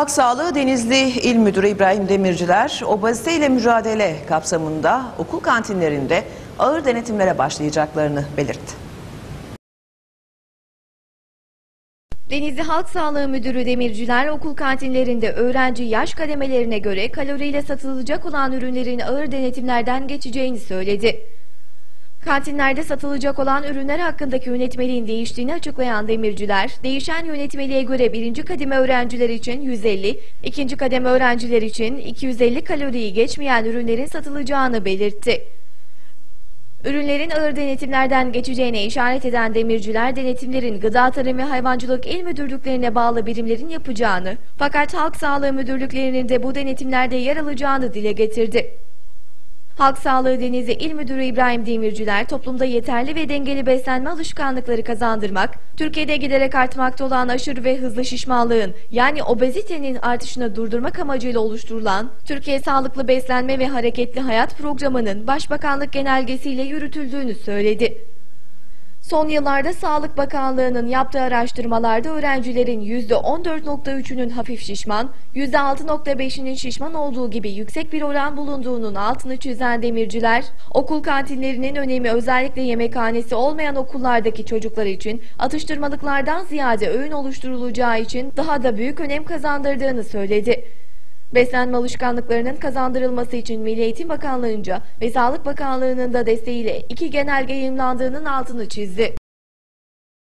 Halk Sağlığı Denizli İl Müdürü İbrahim Demirciler, obezite ile mücadele kapsamında okul kantinlerinde ağır denetimlere başlayacaklarını belirtti. Denizli Halk Sağlığı Müdürü Demirciler okul kantinlerinde öğrenci yaş kademelerine göre kaloriyle satılacak olan ürünlerin ağır denetimlerden geçeceğini söyledi. Kantinlerde satılacak olan ürünler hakkındaki yönetmeliğin değiştiğini açıklayan Demirciler, değişen yönetmeliğe göre birinci kademe öğrenciler için 150, ikinci kademe öğrenciler için 250 kaloriyi geçmeyen ürünlerin satılacağını belirtti. Ürünlerin ağır denetimlerden geçeceğine işaret eden demirciler denetimlerin Gıda Tarımı Hayvancılık İl Müdürlüklerine bağlı birimlerin yapacağını fakat Halk Sağlığı Müdürlüklerinin de bu denetimlerde yer alacağını dile getirdi. Halk Sağlığı Denizli İl Müdürü İbrahim Demirciler toplumda yeterli ve dengeli beslenme alışkanlıkları kazandırmak, Türkiye'de giderek artmakta olan aşırı ve hızlı şişmanlığın yani obezitenin artışını durdurmak amacıyla oluşturulan Türkiye Sağlıklı Beslenme ve Hareketli Hayat Programı'nın Başbakanlık genelgesiyle yürütüldüğünü söyledi. Son yıllarda Sağlık Bakanlığı'nın yaptığı araştırmalarda öğrencilerin %14.3'ünün hafif şişman, %6.5'inin şişman olduğu gibi yüksek bir oran bulunduğunun altını çizen demirciler, okul kantinlerinin önemi özellikle yemekhanesi olmayan okullardaki çocuklar için atıştırmalıklardan ziyade öğün oluşturulacağı için daha da büyük önem kazandırdığını söyledi. Beslenme alışkanlıklarının kazandırılması için Milli Eğitim Bakanlığı'nca ve Sağlık Bakanlığı'nın da desteğiyle iki genelge yayımlandığının altını çizdi.